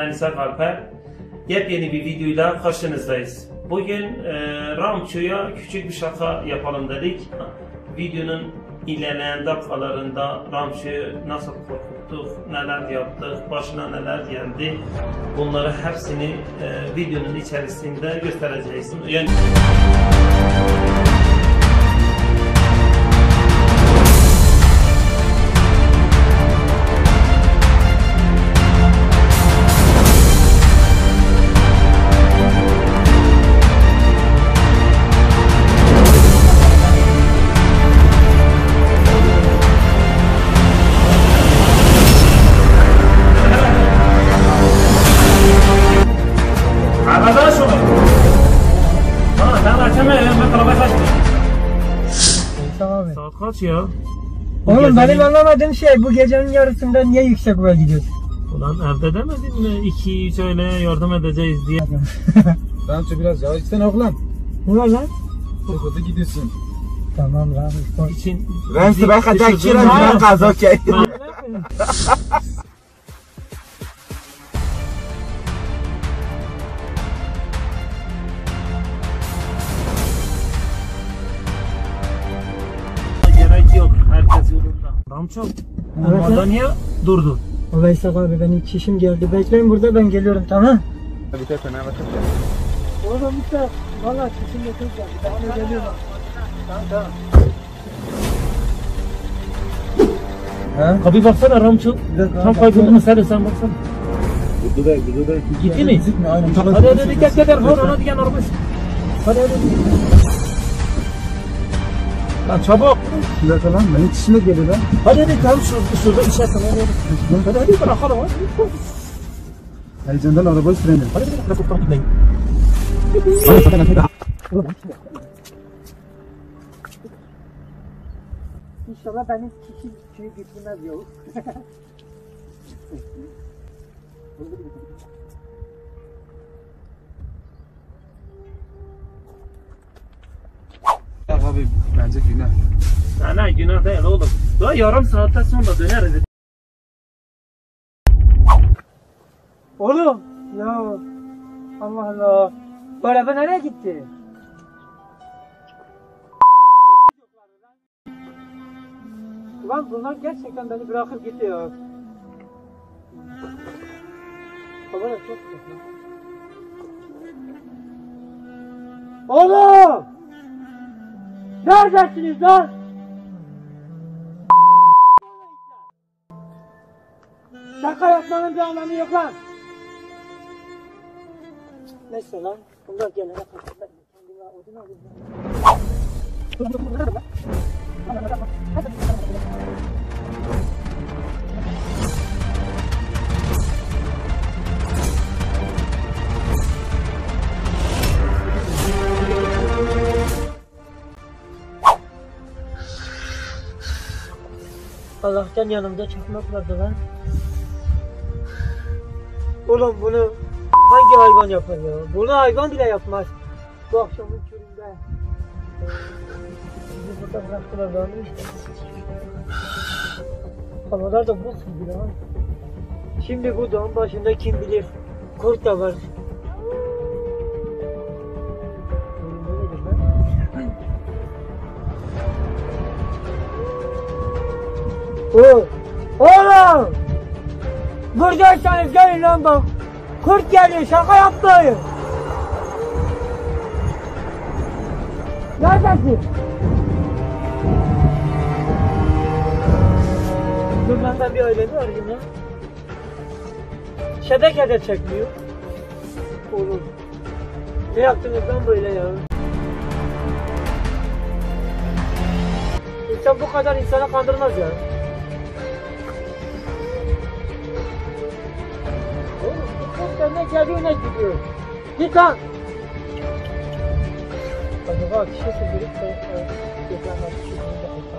Ben İshak Alper. Yepyeni bir videoyla karşınızdayız. Bugün e, Ramço'ya küçük bir şaka yapalım dedik. Videonun ilerleyen dakikalarında Ramço'yu nasıl korkuttuk, neler yaptık, başına neler geldi bunları hepsini e, videonun içerisinde göstereceğiz. Yani Oğlum benim anlamadığım şey bu gecenin yarısında niye yüksek ova gidiyorsun? Ulan evde demedin mi? İki üç öyle yardım edeceğiz diye. Ramço biraz yavaş gitsene oğlum. Ne var lan? Çok hızlı gidiyorsun. Tamam lan. İçin... Ramço ben kadar Düşürdün kiran kaz okey. Ramço. Evet, Orada niye durdu? Veysel abi benim çişim geldi. Bekleyin burada ben geliyorum tamam. Bir tek önemli bir Oğlum işte valla çişim getirdi. Tamam geliyorum. Tamam tamam. Ha? Kapıyı baksana Ramço. Tam kayboldu mu sen sen baksana. Burada da burada da. Gitti mi? Gitme aynen. Hadi hadi gel gel. Hadi ona diyen arabası. Hadi hadi. Lan çabuk. Bir dakika lan benim çişime geliyor lan. Hadi hadi tam şurada, şurada işe tamam hadi. Hadi hadi bırakalım hadi. Heyecandan arabayı frenim. Hadi hadi bırak bırak gitmeyin. Hadi sakın hadi. İnşallah benim çişim tüyü gitmez yok. Günah değil oğlum. Daha yarım saatte sonra döneriz. Oğlum ya Allah Allah. Bu araba nereye gitti? Ulan bunlar gerçekten beni bırakıp gidiyor. Hava çok sıcak. Oğlum! Neredesiniz lan? Yapmanın bir anlamı yok lan. Neyse lan. Bunlar gelene kadar ben kendime odun alayım. Allah'tan yanımda çakmak vardı lan. Oğlum bunu hangi hayvan yapar ya? Bunu hayvan bile yapmaz. Bu akşamın köründe. Bizi burada bıraktılar lan işte. Havalar da buz gibi lan. Şimdi bu dağın başında kim bilir kurt da var. Oo. Oğlum! Buradaysanız gelin lan bak. Kurt geliyor şaka yapmayın. Neredesin? Dur lan ben bir ailemi arayayım ya. Şebeke de çekmiyor. Oğlum. Ne yaptınız lan böyle ya? İnsan bu kadar insana kandırmaz ya. Kurt ne geliyor ne gidiyor. Git lan. Acaba kişi sürdürüp de e, gözlemler kişi sürdürüp de olsa.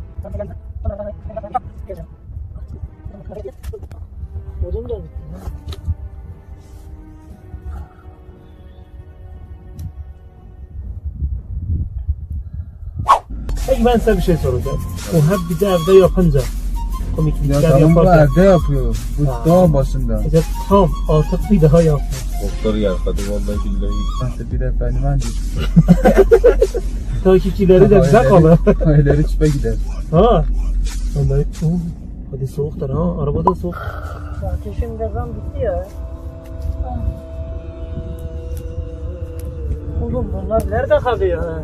ben size bir şey soracağım. O hep bir de evde yapınca Ya komiklikler tamam bu yaparken evde yapıyor. Bu Ha. dağ başında. mesela tam artık bir daha yapma. Doktor yarkadı vallahi billahi. İşte bir de benim anca. Takipçileri de bize kalır. Aileleri çipe gider. ha. Vallahi hadi soğuktur ha. Arabada soğuk. Ateşim gazam bitti ya. Oğlum bunlar nerede kalıyor ha?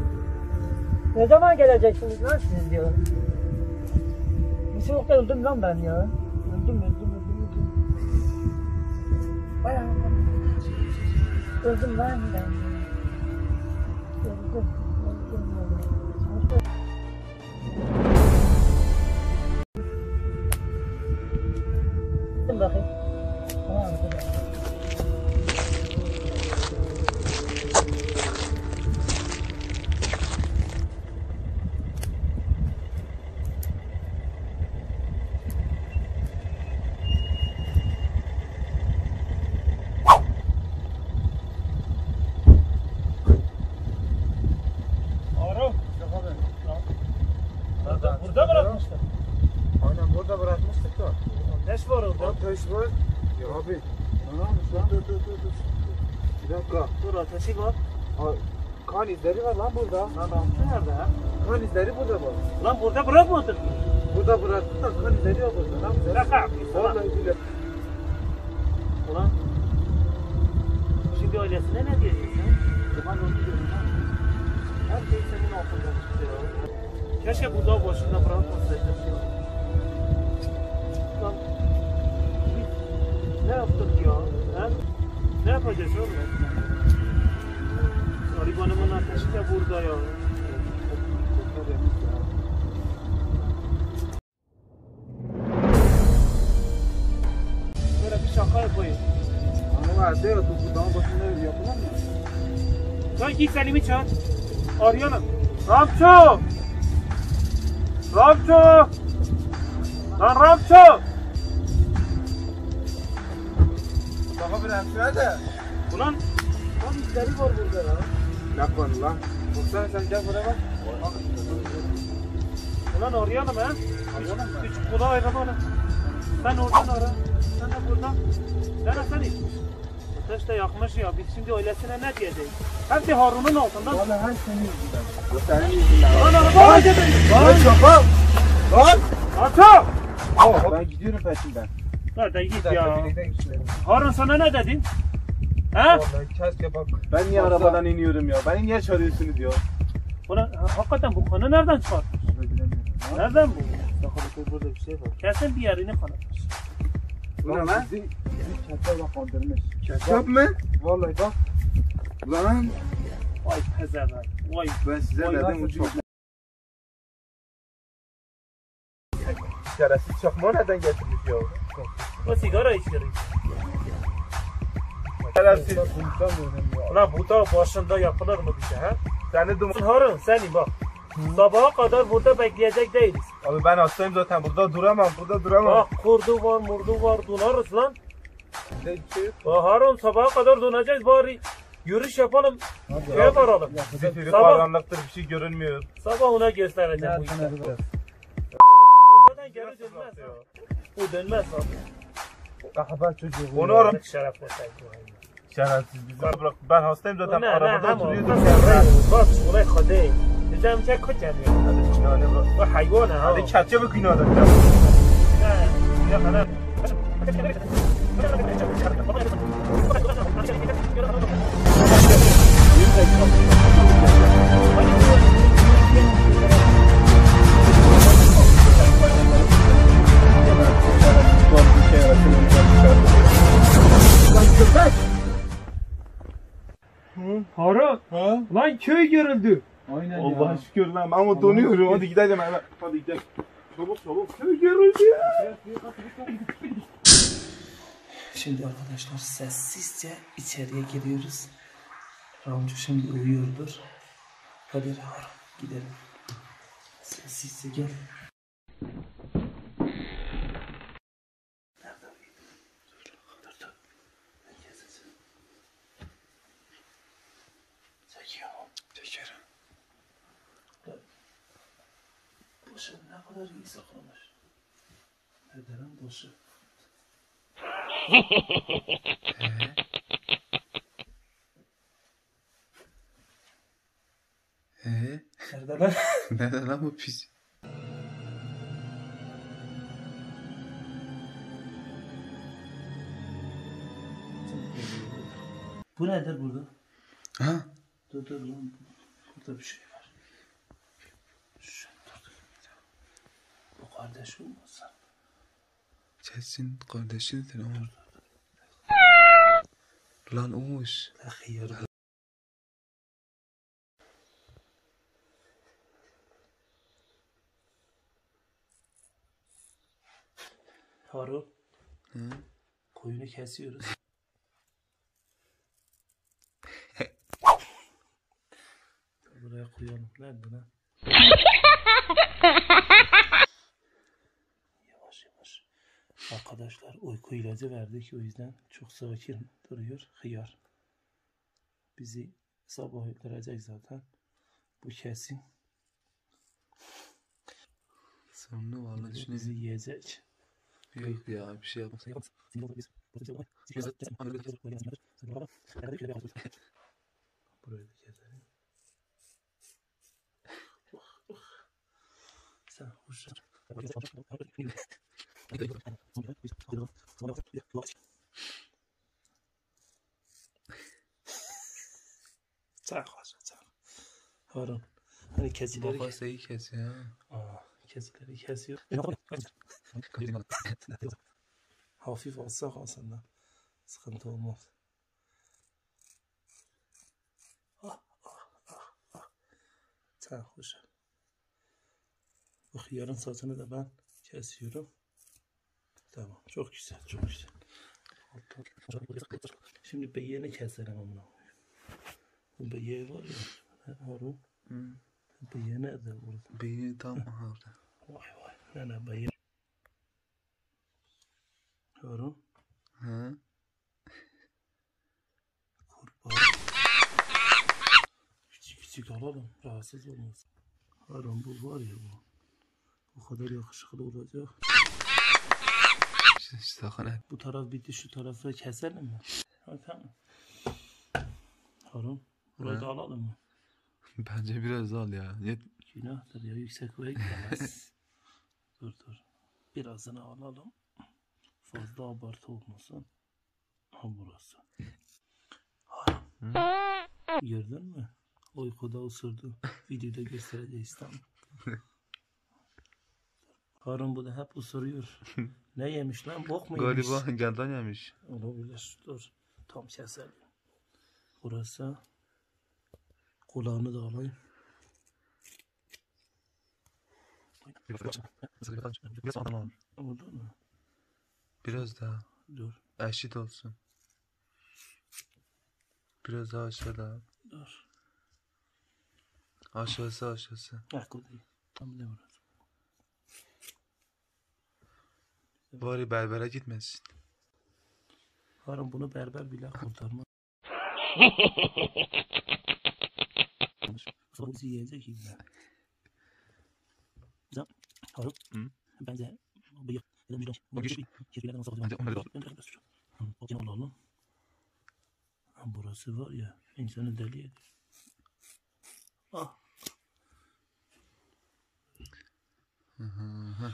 Ne zaman geleceksiniz lan siz diyor. Bu soğukta öldüm lan ben ya. Öldüm öldüm öldüm öldüm. Bayağı öldüm lan ben. Öldüm bakayım. Tamam, öldüm. Aro. Burada, burada bırakmışlar. Aynen burada bırakmıştık da. Neş var orada? Ateş var. Ya abi. Ne olmuş lan? Dur dur dur dur. Bir dakika. Dur ateşi var. Aa, Kan izleri var lan burada. Lan altı nerede ha? Kan izleri burada var. Lan burada bırakmadın mı? Burada bıraktık da kan izleri yok burada. Lan güzel. Şaka Şaka yapayım. Ama evde yok. Bu dağın başında yapılan mı? Lan git Selim'i çağır. Arayalım. Ramço! Ramço! Lan Ramço! Daha bir hemşire de. Ulan Kan izleri var burada lan. Ne konu lan? Baksana sen gel buraya bak. Ulan arayalım ha. Arayalım Küçük kulağı ayıralım. Sen oradan ara. Sen de buradan. Sen seni. Ateş de yakmış ya. Biz şimdi ailesine ne diyeceğiz? Hem de Harun'un altından. Vallahi her senin yüzünden. Bu senin yüzünden. Lan araba var dedim. Lan şaka. Lan. Ben gidiyorum peşinden. Nerede git ya. Harun sana ne dedin? He? Keşke bak. Ben niye arabadan iniyorum ya? Beni niye çağırıyorsunuz ya? Ha- hakikaten bu konu nereden çıkar? Vallahi bilemiyorum. Ha? Nereden bu? Bakalım burada bir şey var. Kesin bir yerini kanatmış. Ne lan? Bizi, kandırmış. Mı? Vallahi bak. Lan Vay pezevenk. Vay. ben size Vay dedim bir- Şerefsiz çakma nereden getirmiş ya? O sigara içiyor. Şerefsiz. Ulan bu da başında yapılır mı bize ha? Seni duman. Harun seni bak. Sabaha kadar burada bekleyecek değiliz. Abi ben hastayım zaten burada duramam burada duramam. Bak kurdu var murdu var donarız lan. Bak Harun sabaha kadar donacağız bari. Yürüyüş yapalım. Şeye abi. varalım. Bizi Sabah- karanlıktır bir şey görünmüyor. Sabah ona göstereceğim bu işi. Buradan geri dönmez. ha. Bu dönmez abi. Kahve çocuğu. Onu ara. Bak Şeref olsaydı. Şerefsiz bizi bırak. Ben hastayım zaten Ne ne arabada hem duruyorum. olmaz. Bak şuraya kadeh. زم چه کجا میاد هذا كنانه و حيوانه هذا كاتب كنانه نه نه خلاص Hara. Ha? Lan köy görüldü. Aynen Allah şükür lan ama donuyorum. Hadi gidelim hemen. Hadi gidelim. Çabuk çabuk. Ya. Şimdi arkadaşlar sessizce içeriye giriyoruz. Ramcu şimdi uyuyordur. Hadi Rahar gidelim. Sessizce gel. Nerede uyuyor? Dur dur dur. Gel sesini. Çekiyorum. Çekerim. Başı ne kadar iyi saklamış. Neden başı? Ee, Nerede lan? nerede lan bu pis? Bu nedir burada? Ha? Dur dur lan. Burada bir şey var. Şu, dur, dur. Bu kardeş olmasın. Çetin kardeşidir ama. Lan Oğuz. Harun. Hı? Koyunu kesiyoruz. Buraya koyalım. Nerede lan? yavaş yavaş. Arkadaşlar uyku ilacı verdik o yüzden çok sakin duruyor. Hıyar. Bizi sabah öldürecek zaten. Bu kesin. Sonunu vallahi Bizi düşünüyorum. yiyecek. Yok ya bir şey yapmaz. Burayı da keselim. Sen hoş. Sen hoş. Sen. Harun. Hani kezileri... Kafası iyi kes ya. Aa, kezileri kesiyor. Hafif olsak aslında sıkıntı olmaz. Ah, ah, ah, ah. Sen hoş. Bu yarın saçını da ben kesiyorum. Tamam. Çok güzel. Çok güzel. Şimdi beyeğini keselim koyayım. Bu beyeği var ya. Ne Harun? Hı. Beyeği nerede burada? Beyni tam orada. Vay vay. Ne ne beyeği. Harun. Ha? Kurban. Küçük küçük alalım. Rahatsız olmasın. Harun bu var ya bu. Bu kadar yakışıklı olacak. Sakın. Bu taraf bitti şu tarafı keselim mi? Tamam. Harun burayı da alalım mı? Bence biraz al ya. Yet Günahtır ya yüksek ve gidemez. dur dur. Birazını alalım. Fazla abartı olmasın. Ha burası. Harun. Gördün mü? Uykuda osurdu. Videoda göstereceğiz tamam. Harun bu da hep osuruyor. ne yemiş lan? Bok mu yemiş? galiba gerdan yemiş. Olabilir. Dur. Tam keselim. Burası. Kulağını da alayım. Biraz adam al. Oldu mu? Biraz daha. Dur. Eşit olsun. Biraz daha aşağıda. Dur. Aşağısı aşağısı. Değil. Tam ne burası? Bari berbere gitmesin. Harun bunu berber bile kurtarmaz. Bizi yiyecek illa. Zam. Harun. Hı? Bence bıyık. Da müjdan. O güç. Kirpilerden nasıl Bence onları da al. Bakın alalım. Ha, burası var ya insanı deli ediyor. Ah. Hı hı hı.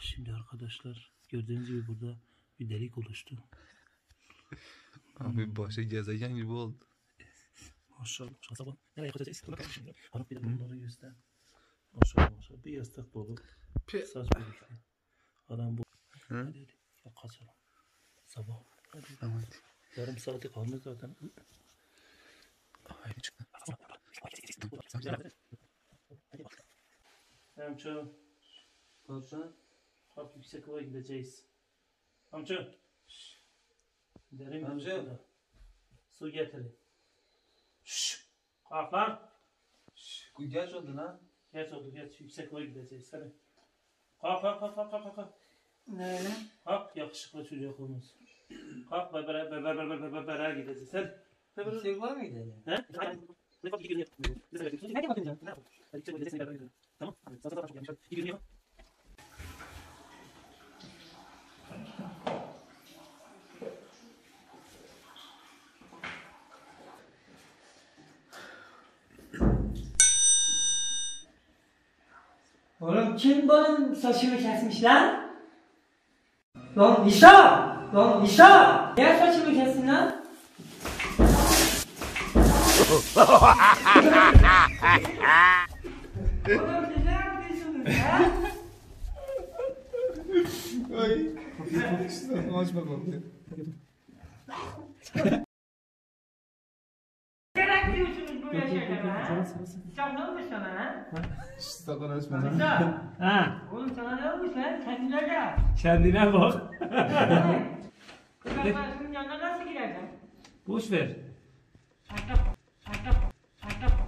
Şimdi arkadaşlar gördüğünüz gibi burada bir delik oluştu. Abi başı gezegen gibi oldu. Maşallah. Şansa bak. Nereye kaçacağız? Buna kalmış şimdi. Hanım bir de bunları göster. Maşallah maşallah. Bir yastık dolu. Pi- Saç birikti. Adam bu. Hı? Hadi hadi. Ya kaçalım. Sabah. Hadi. Aman. Yarım saati kalmış zaten. Ay çıktı. Hadi. Amca. Kalsın. Kalk yüksek hava gideceğiz. Amca. Şşş. Derin Amca. suda. Su getirin. Şşş. Kalk lan. Geç oldu lan. Geç oldu geç. Yüksek hava gideceğiz. Hadi. Kalk kalk kalk kalk kalk. kalk. Ne? Kalk yakışıklı çocuğumuz. Kalk bebere bebere bebere bebere gideceğiz. Hadi. Yüksek var mıydı? He? Ne fark ediyor? Hadi bakayım canım. Tamam. Zaten zaten gelmiş. İyi günler. Oğlum kim benim saçımı kesmiş lan? Lan Nişa! Lan Nişa! Niye saçımı kestin lan? Oğlum siz ne yapıyorsunuz ya? Aç bakalım. Gerek diyorsunuz böyle şeylere ha? Sen ne olmuş sana ha? Sakın açma Nişa! Ha, Oğlum sana ne olmuş lan? Kendine gel. kendine bak. Ben şunun yanına nasıl gireceğim? Boş ver. Sakla, sakla, sakla.